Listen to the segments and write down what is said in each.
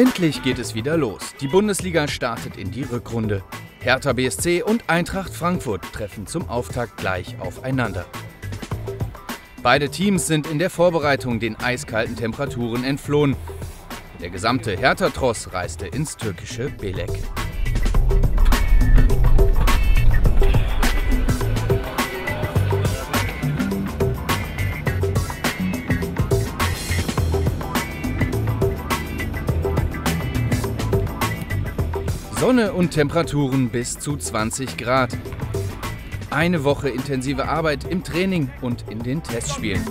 Endlich geht es wieder los. Die Bundesliga startet in die Rückrunde. Hertha BSC und Eintracht Frankfurt treffen zum Auftakt gleich aufeinander. Beide Teams sind in der Vorbereitung den eiskalten Temperaturen entflohen. Der gesamte Hertha-Tross reiste ins türkische Belek. Sonne und Temperaturen bis zu 20 Grad. Eine Woche intensive Arbeit im Training und in den Testspielen.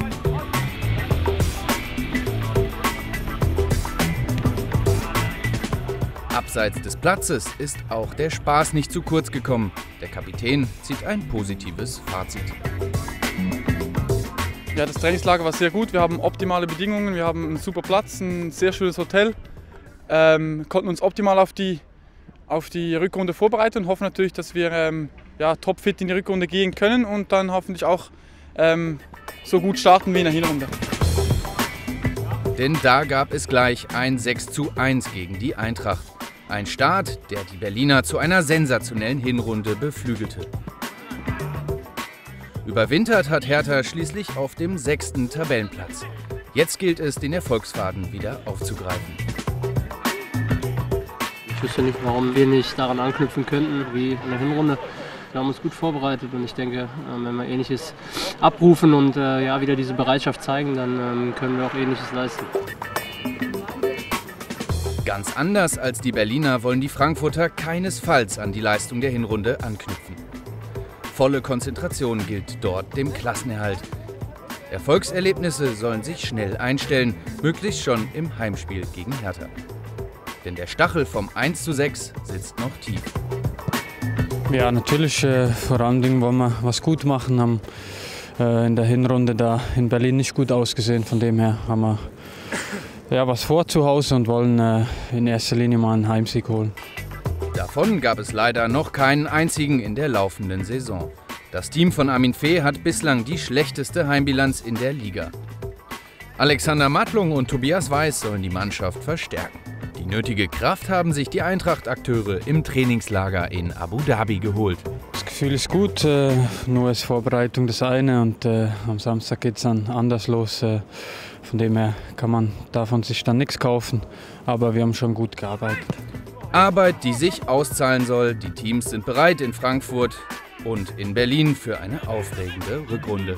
Abseits des Platzes ist auch der Spaß nicht zu kurz gekommen. Der Kapitän zieht ein positives Fazit. Ja, das Trainingslager war sehr gut. Wir haben optimale Bedingungen, wir haben einen super Platz, ein sehr schönes Hotel, ähm, konnten uns optimal auf die auf die Rückrunde vorbereiten und hoffen natürlich, dass wir ähm, ja, topfit in die Rückrunde gehen können und dann hoffentlich auch ähm, so gut starten wie in der Hinrunde. Denn da gab es gleich ein 6 zu 1 gegen die Eintracht. Ein Start, der die Berliner zu einer sensationellen Hinrunde beflügelte. Überwintert hat Hertha schließlich auf dem sechsten Tabellenplatz. Jetzt gilt es, den Erfolgsfaden wieder aufzugreifen. Ich wüsste nicht, warum wir nicht daran anknüpfen könnten wie in der Hinrunde. Wir haben uns gut vorbereitet und ich denke, ähm, wenn wir Ähnliches abrufen und äh, ja, wieder diese Bereitschaft zeigen, dann ähm, können wir auch Ähnliches leisten. Ganz anders als die Berliner wollen die Frankfurter keinesfalls an die Leistung der Hinrunde anknüpfen. Volle Konzentration gilt dort dem Klassenerhalt. Erfolgserlebnisse sollen sich schnell einstellen, möglichst schon im Heimspiel gegen Hertha. Denn der Stachel vom 1 zu 6 sitzt noch tief. Ja, natürlich, äh, vor allen Dingen wollen wir was gut machen. Haben äh, in der Hinrunde da in Berlin nicht gut ausgesehen. Von dem her haben wir ja, was vor zu Hause und wollen äh, in erster Linie mal einen Heimsieg holen. Davon gab es leider noch keinen einzigen in der laufenden Saison. Das Team von Armin Fee hat bislang die schlechteste Heimbilanz in der Liga. Alexander Mattlung und Tobias Weiß sollen die Mannschaft verstärken. Die nötige Kraft haben sich die Eintracht-Akteure im Trainingslager in Abu Dhabi geholt. Das Gefühl ist gut, äh, nur ist Vorbereitung das eine und äh, am Samstag geht es dann anders los. Äh, von dem her kann man davon sich dann nichts kaufen, aber wir haben schon gut gearbeitet. Arbeit, die sich auszahlen soll. Die Teams sind bereit in Frankfurt und in Berlin für eine aufregende Rückrunde.